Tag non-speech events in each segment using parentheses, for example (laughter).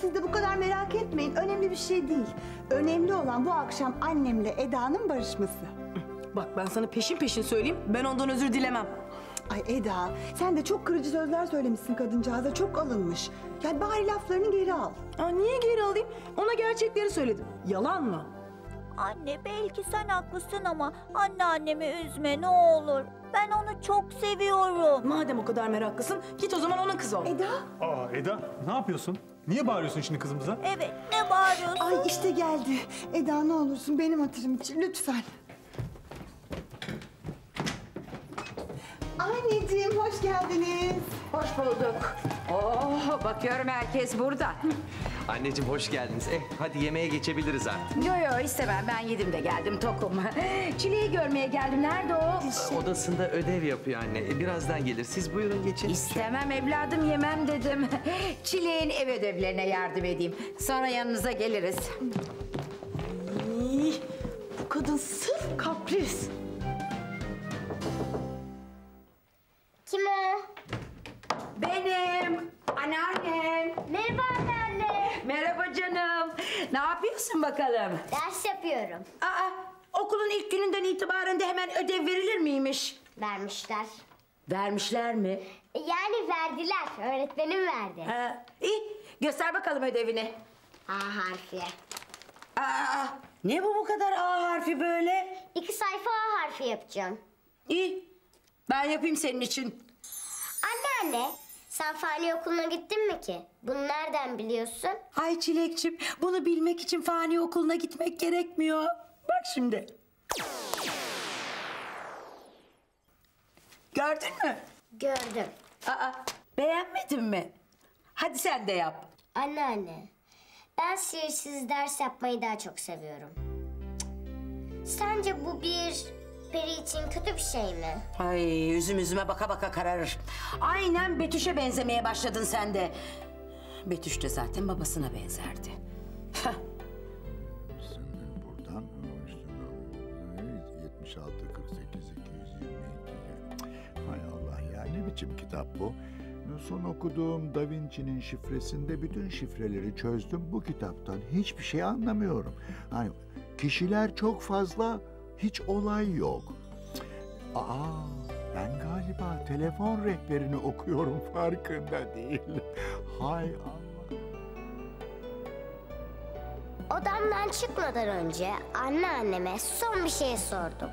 Siz de bu kadar merak etmeyin. Önemli bir şey değil. Önemli olan bu akşam annemle Eda'nın barışması. Bak ben sana peşin peşin söyleyeyim. Ben ondan özür dilemem. Ay Eda, sen de çok kırıcı sözler söylemişsin kadıncağıza. Çok alınmış. Yani bari laflarını geri al. Aa, niye geri alayım? Ona gerçekleri söyledim. Yalan mı? Anne belki sen haklısın ama anneannemi üzme ne olur. Ben onu çok seviyorum. Madem o kadar meraklısın git o zaman onun kızı ol. Eda, Aa Eda ne yapıyorsun? Niye bağırıyorsun şimdi kızımıza? Evet ne bağırıyorsun? ay işte geldi. Eda ne olursun benim hatırım için lütfen. Anneciğim hoş geldiniz. Hoş bulduk. Oh, bakıyorum herkes burada. Anneciğim hoş geldiniz. Eh hadi yemeğe geçebiliriz artık. Yo yo istemem ben yedim de geldim tokum. (laughs) Çileği görmeye geldim. Nerede o? Odasında ödev yapıyor anne. E, Birazdan gelir. Siz buyurun geçin. İstemem evladım yemem dedim. (laughs) Çileğin ev ödevlerine yardım edeyim. Sonra yanınıza geliriz. Bu kadın sırf kapris. Kim o? Benim anneannem. Merhaba anneanne. Merhaba canım. Ne yapıyorsun bakalım? Ders yapıyorum. Aa, okulun ilk gününden itibaren de hemen ödev verilir miymiş? Vermişler. Vermişler mi? Yani verdiler. Öğretmenim verdi. Ha, iyi. Göster bakalım ödevini. A harfi. Aa, ne bu bu kadar A harfi böyle? İki sayfa A harfi yapacağım. İyi. Ben yapayım senin için. Anneanne, sen fani okuluna gittin mi ki? Bunu nereden biliyorsun? Ay Çilekçim, bunu bilmek için fani okuluna gitmek gerekmiyor. Bak şimdi. Gördün mü? Gördüm. Aa, beğenmedin mi? Hadi sen de yap. Anneanne, ben sihirsiz ders yapmayı daha çok seviyorum. Sence bu bir peri için kötü bir şey mi? Ay yüzüm yüzüme baka baka kararır. Aynen Betüş'e benzemeye başladın sen de. Betüş de zaten babasına benzerdi. Şimdi buradan işte 76 48 222. Hay Allah ya ne biçim kitap bu? Son okuduğum Da Vinci'nin şifresinde bütün şifreleri çözdüm bu kitaptan. Hiçbir şey anlamıyorum. Hani kişiler çok fazla, hiç olay yok. Aa, ben galiba telefon rehberini okuyorum farkında değilim. Hay Allah. Odamdan çıkmadan önce anneanneme son bir şey sordum.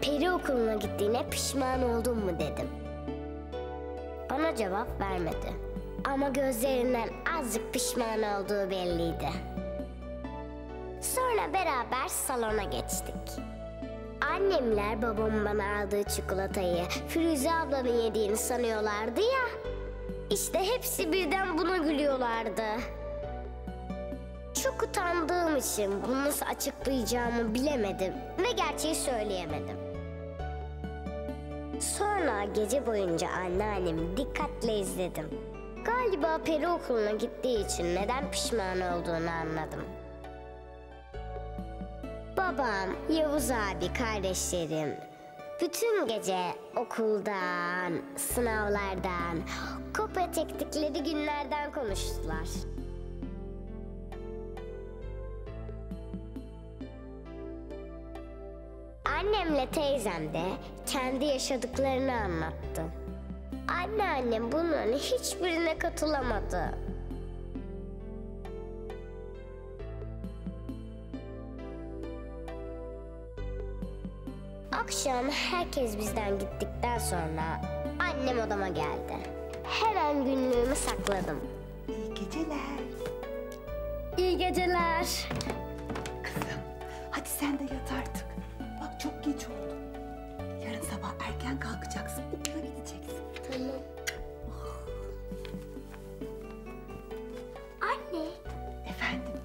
Peri okuluna gittiğine pişman oldun mu dedim. Bana cevap vermedi. Ama gözlerinden azıcık pişman olduğu belliydi. Sonra beraber salona geçtik. Annemler babamın bana aldığı çikolatayı Firuze ablanın yediğini sanıyorlardı ya. İşte hepsi birden buna gülüyorlardı. Çok utandığım için bunu nasıl açıklayacağımı bilemedim ve gerçeği söyleyemedim. Sonra gece boyunca anneannemi dikkatle izledim. Galiba peri okuluna gittiği için neden pişman olduğunu anladım. Babam, Yavuz abi, kardeşlerim bütün gece okuldan, sınavlardan, kopya çektikleri günlerden konuştular. Annemle teyzem de kendi yaşadıklarını anlattı. Anneannem bunların hiçbirine katılamadı. Akşam herkes bizden gittikten sonra annem odama geldi. Hemen günlüğümü sakladım. İyi geceler. İyi geceler. Kızım hadi sen de yat artık. Bak çok geç oldu. Yarın sabah erken kalkacaksın okula gideceksin. Tamam. Anne, Efendim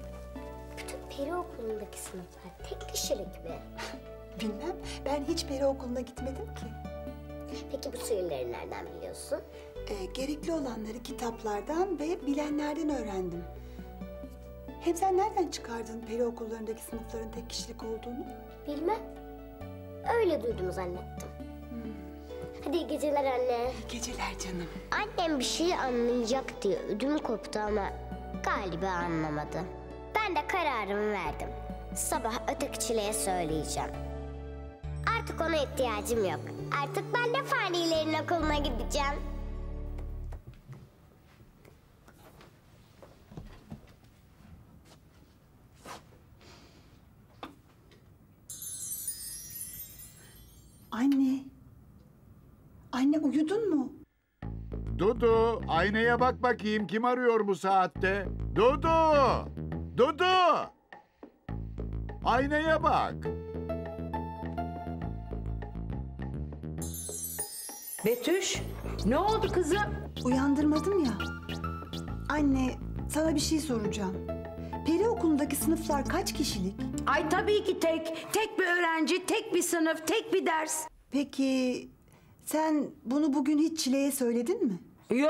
bütün peri okulundaki sınıflar tek kişilik mi? (laughs) bilmem ben hiç peri okuluna gitmedim ki. Peki bu sihirleri nereden biliyorsun? Ee, gerekli olanları kitaplardan ve bilenlerden öğrendim. Hem sen nereden çıkardın peri okullarındaki sınıfların tek kişilik olduğunu? Bilmem. Öyle duydum zannettim. Hadi iyi geceler anne. İyi geceler canım. Annem bir şey anlayacak diye ödüm koptu ama Galiba anlamadı. Ben de kararımı verdim. Sabah öteki çileğe söyleyeceğim. Artık ona ihtiyacım yok. Artık ben de fanilerin okuluna gideceğim. Anne. Anne uyudun mu? Dudu, aynaya bak bakayım kim arıyor bu saatte? Dudu! Dudu! Aynaya bak. Betüş, ne oldu kızım? Uyandırmadım ya. Anne sana bir şey soracağım. Peri okulundaki sınıflar kaç kişilik? Ay tabii ki tek. Tek bir öğrenci, tek bir sınıf, tek bir ders. Peki sen bunu bugün hiç Çile'ye söyledin mi? Yo,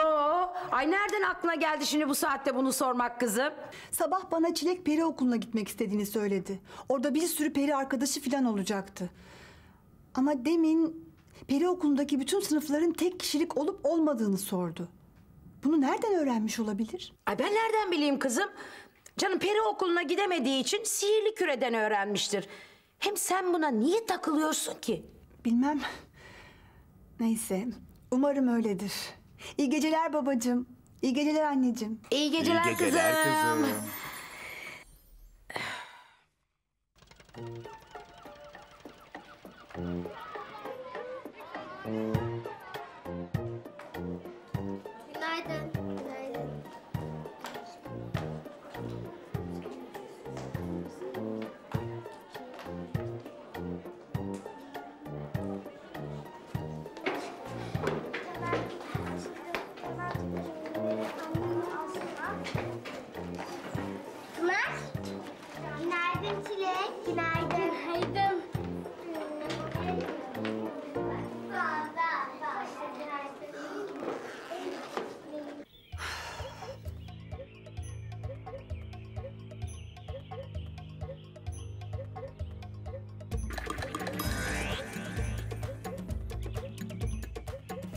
ay nereden aklına geldi şimdi bu saatte bunu sormak kızım? Sabah bana Çilek peri okuluna gitmek istediğini söyledi. Orada bir sürü peri arkadaşı falan olacaktı. Ama demin peri okulundaki bütün sınıfların tek kişilik olup olmadığını sordu. Bunu nereden öğrenmiş olabilir? Ay ben nereden bileyim kızım? Canım peri okuluna gidemediği için sihirli küreden öğrenmiştir. Hem sen buna niye takılıyorsun ki? Bilmem. Neyse, umarım öyledir. İyi geceler babacığım. İyi geceler anneciğim. İyi geceler, İyi geceler kızım. kızım. (sighs) (sighs) (sighs) Günaydın.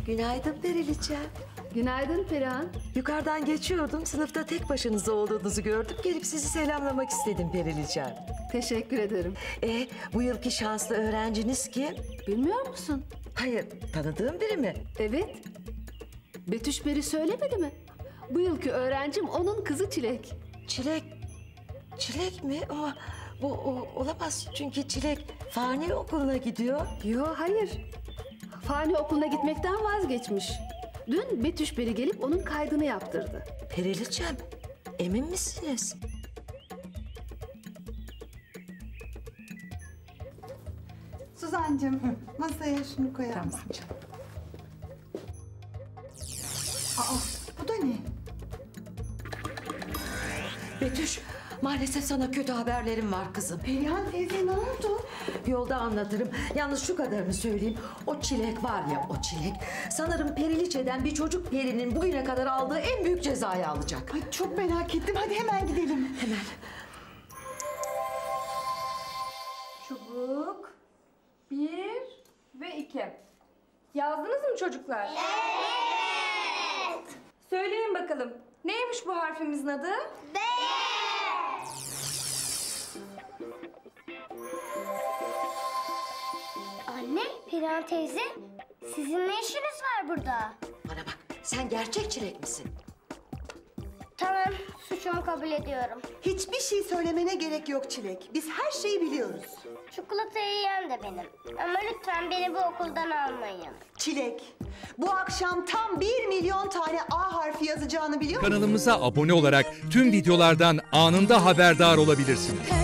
Günaydın Periliçem. Günaydın Perihan. Yukarıdan geçiyordum. Sınıfta tek başınıza olduğunuzu gördüm. Gelip sizi selamlamak istedim Periliçem. Teşekkür ederim. E, bu yılki şanslı öğrenciniz kim? Bilmiyor musun? Hayır, tanıdığım biri mi? Evet. Betüş Peri söylemedi mi? Bu yılki öğrencim onun kızı Çilek. Çilek. Çilek mi? Ama bu o, olamaz çünkü Çilek fani okuluna gidiyor. Yo hayır. Fani okuluna gitmekten vazgeçmiş. Dün Betüş Peri gelip onun kaydını yaptırdı. Periliçem, emin misiniz? Suzancığım, masaya şunu koyar mısın? Aa, maalesef sana kötü haberlerim var kızım. Perihan teyze ne oldu? Yolda anlatırım. Yalnız şu kadarını söyleyeyim. O çilek var ya o çilek. Sanırım Periliçe'den bir çocuk perinin bugüne kadar aldığı en büyük cezayı alacak. Ay çok merak ettim. Hadi hemen gidelim. Hemen. Çubuk. Bir ve iki. Yazdınız mı çocuklar? Evet. Söyleyin bakalım. Neymiş bu harfimizin adı? Anne, Perihan teyze, sizin ne işiniz var burada? Bana bak sen gerçek çilek misin? Tamam, suçumu kabul ediyorum. Hiçbir şey söylemene gerek yok Çilek. Biz her şeyi biliyoruz. Çikolatayı yiyen de benim. Ama lütfen beni bu okuldan almayın. Çilek, bu akşam tam bir milyon tane A harfi yazacağını biliyor musun? Kanalımıza abone olarak tüm videolardan anında haberdar olabilirsiniz.